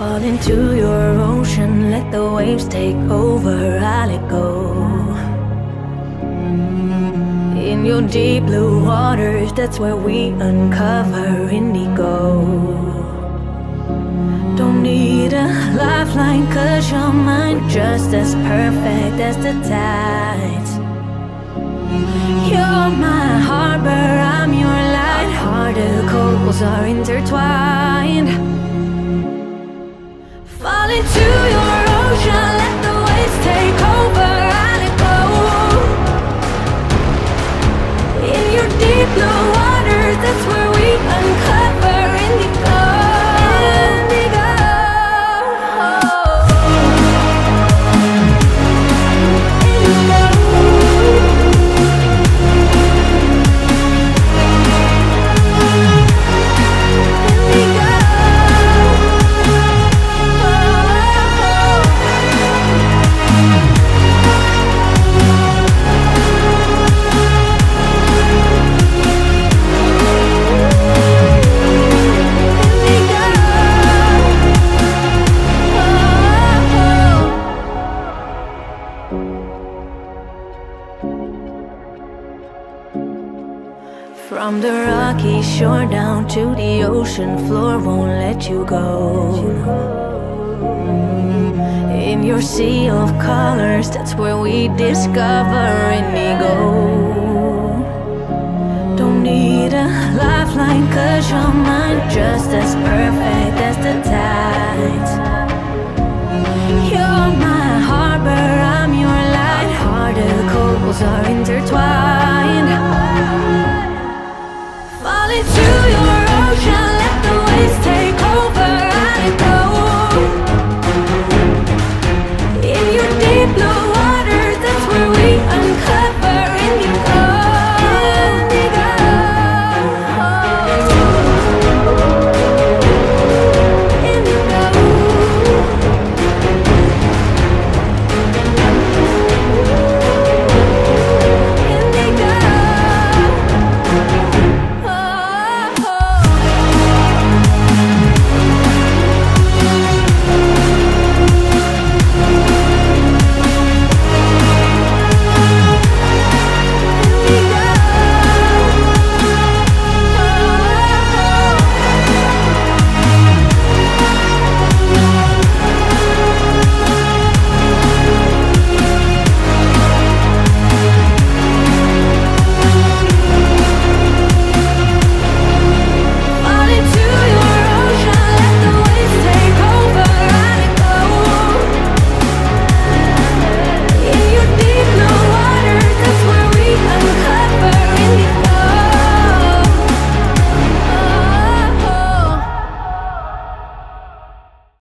Fall into your ocean, let the waves take over, I let go. In your deep blue waters, that's where we uncover indigo. Don't need a lifeline, cause you're mine, just as perfect as the tides. You're my harbor, From the rocky shore down to the ocean floor, won't let you go. In your sea of colors, that's where we discover indigo. Don't need a lifeline, cause you're mine, just as perfect as the tides.